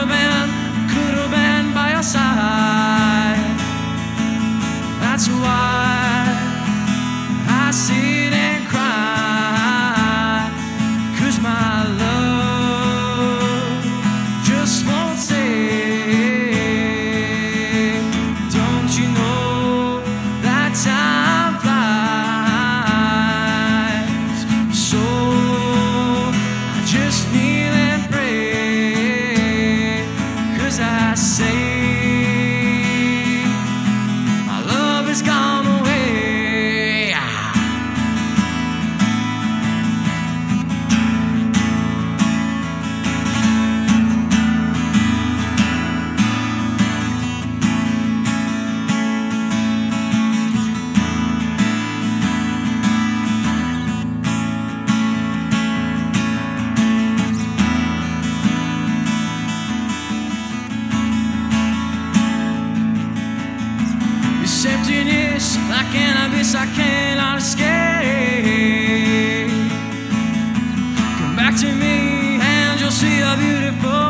have been, could have been by your side. That's why I sit emptiness, like an abyss, I cannot escape. Come back to me, and you'll see a beautiful